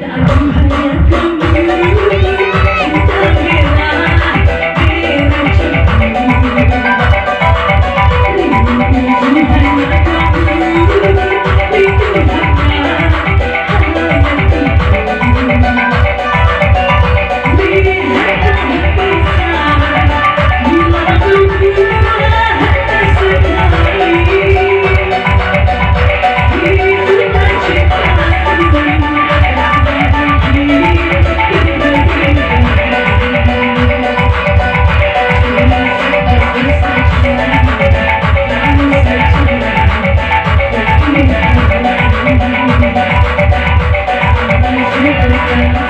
Ahorita a tu mujer, conmigo Thank